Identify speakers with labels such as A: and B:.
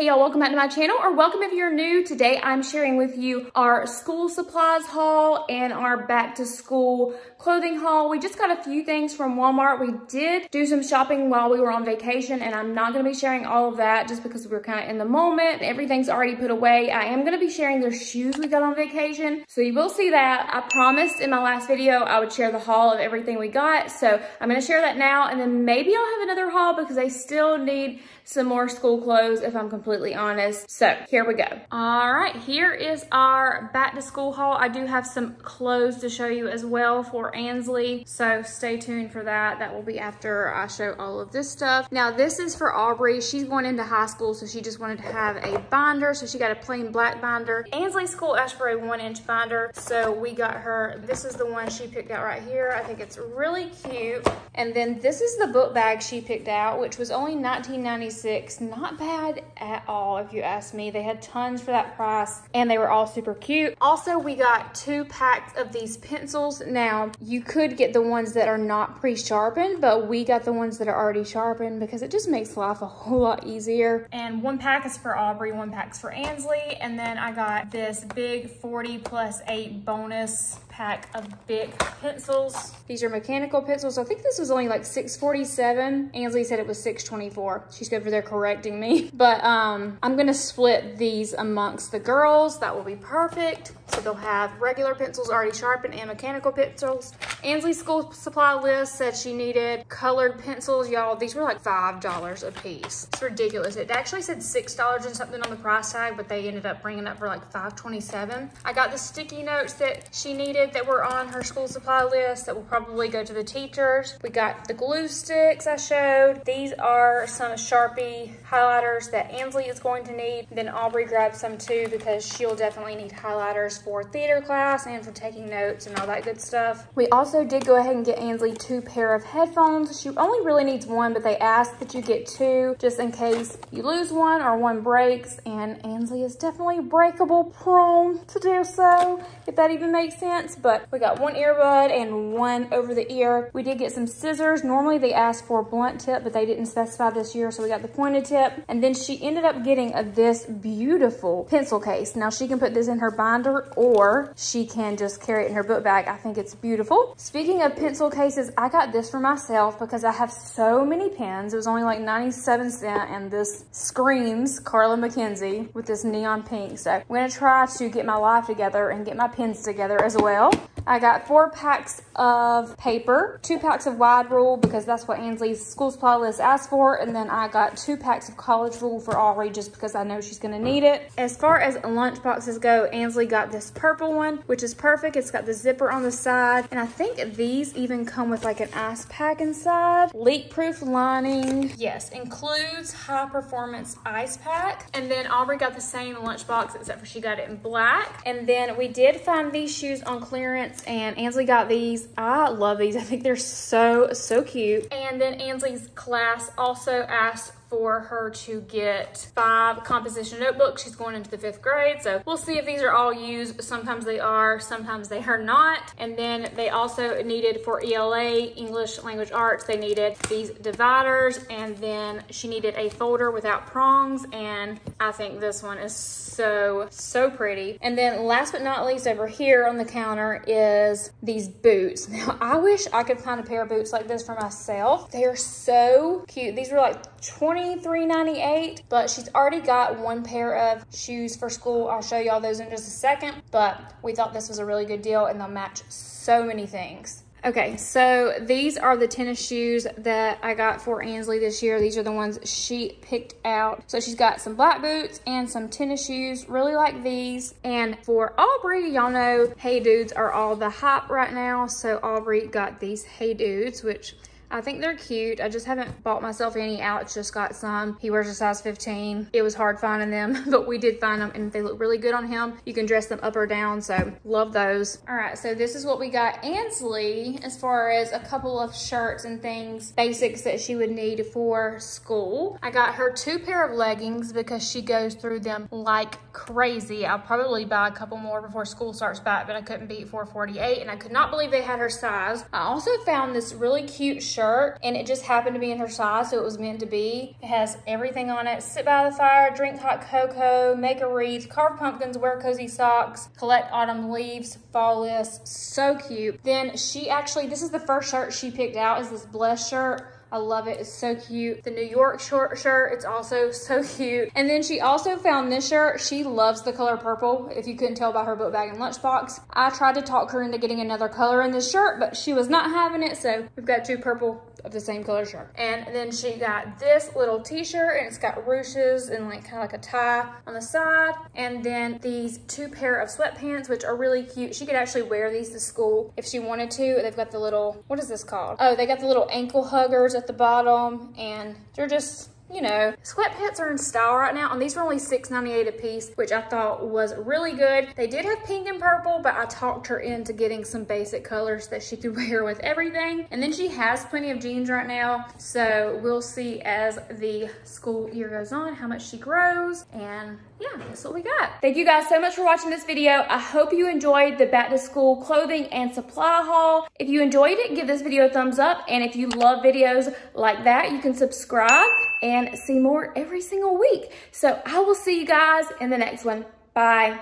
A: Hey y'all, welcome back to my channel, or welcome if you're new. Today I'm sharing with you our school supplies haul and our back to school clothing haul. We just got a few things from Walmart. We did do some shopping while we were on vacation and I'm not gonna be sharing all of that just because we are kind of in the moment. Everything's already put away. I am gonna be sharing the shoes we got on vacation. So you will see that. I promised in my last video I would share the haul of everything we got. So I'm gonna share that now and then maybe I'll have another haul because I still need some more school clothes if I'm completely honest. So here we go. All right, here is our back to school haul. I do have some clothes to show you as well for Ansley. So stay tuned for that. That will be after I show all of this stuff. Now this is for Aubrey. She's going into high school, so she just wanted to have a binder. So she got a plain black binder. Ansley's school asked for a one inch binder. So we got her, this is the one she picked out right here. I think it's really cute. And then this is the book bag she picked out, which was only 1996 six. Not bad at all, if you ask me. They had tons for that price and they were all super cute. Also, we got two packs of these pencils. Now, you could get the ones that are not pre-sharpened, but we got the ones that are already sharpened because it just makes life a whole lot easier. And one pack is for Aubrey, one pack's for Ansley. And then I got this big 40 plus eight bonus pack of Bic pencils. These are mechanical pencils. I think this was only like 647. Ansley said it was 624. She's good for their correcting me. But um, I'm gonna split these amongst the girls. That will be perfect. So they'll have regular pencils already sharpened and mechanical pencils. Ansley's school supply list said she needed colored pencils. Y'all, these were like $5 a piece. It's ridiculous. It actually said $6 and something on the price tag, but they ended up bringing up for like $5.27. I got the sticky notes that she needed that were on her school supply list that will probably go to the teachers. We got the glue sticks I showed. These are some Sharpie highlighters that Ansley is going to need. Then Aubrey grabbed some too because she'll definitely need highlighters for theater class and for taking notes and all that good stuff. We also did go ahead and get Ansley two pair of headphones. She only really needs one, but they asked that you get two just in case you lose one or one breaks. And Ansley is definitely breakable prone to do so, if that even makes sense. But we got one earbud and one over the ear. We did get some scissors. Normally they ask for a blunt tip, but they didn't specify this year. So we got the pointed tip. And then she ended up getting a, this beautiful pencil case. Now she can put this in her binder or she can just carry it in her book bag. I think it's beautiful. Speaking of pencil cases, I got this for myself because I have so many pens. It was only like 97 cent and this screams Carla Mackenzie with this neon pink. So I'm gonna try to get my life together and get my pens together as well. I got four packs of paper, two packs of wide rule because that's what Ansley's school supply list asked for. And then I got two packs of college rule for Aubrey just because I know she's gonna need it. As far as lunch boxes go, Ansley got this purple one, which is perfect. It's got the zipper on the side. And I think these even come with like an ice pack inside. Leak proof lining. Yes, includes high performance ice pack. And then Aubrey got the same lunchbox except for she got it in black. And then we did find these shoes on clearance and Ansley got these. I love these. I think they're so, so cute. And then Ansley's class also asked for her to get five composition notebooks. She's going into the fifth grade, so we'll see if these are all used. Sometimes they are, sometimes they are not. And then they also needed for ELA, English Language Arts, they needed these dividers, and then she needed a folder without prongs, and I think this one is so, so pretty. And then last but not least over here on the counter is these boots. Now, I wish I could find a pair of boots like this for myself. They are so cute. These were like 20 $23.98, but she's already got one pair of shoes for school. I'll show y'all those in just a second, but we thought this was a really good deal and they'll match so many things. Okay, so these are the tennis shoes that I got for Ansley this year. These are the ones she picked out. So she's got some black boots and some tennis shoes. Really like these. And for Aubrey, y'all know Hey Dudes are all the hype right now. So Aubrey got these Hey Dudes, which I think they're cute. I just haven't bought myself any. Alex just got some. He wears a size 15. It was hard finding them, but we did find them and they look really good on him. You can dress them up or down, so love those. All right, so this is what we got Ansley as far as a couple of shirts and things, basics that she would need for school. I got her two pair of leggings because she goes through them like crazy. I'll probably buy a couple more before school starts back, but I couldn't beat 448 and I could not believe they had her size. I also found this really cute shirt shirt and it just happened to be in her size, so it was meant to be. It has everything on it. Sit by the fire, drink hot cocoa, make a wreath, carve pumpkins, wear cozy socks, collect autumn leaves, fall list. So cute. Then she actually, this is the first shirt she picked out is this blessed shirt I love it. It's so cute. The New York short shirt, it's also so cute. And then she also found this shirt. She loves the color purple, if you couldn't tell by her book bag and lunchbox. I tried to talk her into getting another color in this shirt, but she was not having it. So we've got two purple of the same color shirt. And then she got this little t-shirt and it's got ruches and like kind of like a tie on the side. And then these two pair of sweatpants, which are really cute. She could actually wear these to school if she wanted to. They've got the little, what is this called? Oh, they got the little ankle huggers at the bottom and they're just you know, sweatpants are in style right now, and these were only $6.98 a piece, which I thought was really good. They did have pink and purple, but I talked her into getting some basic colors that she could wear with everything. And then she has plenty of jeans right now, so we'll see as the school year goes on how much she grows, and yeah, that's what we got. Thank you guys so much for watching this video. I hope you enjoyed the back to school clothing and supply haul. If you enjoyed it, give this video a thumbs up. And if you love videos like that, you can subscribe and see more every single week. So I will see you guys in the next one. Bye.